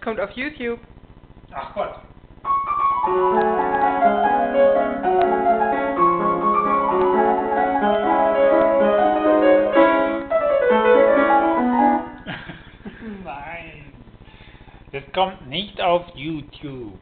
kommt auf YouTube. Ach Gott. Nein. Das kommt nicht auf YouTube.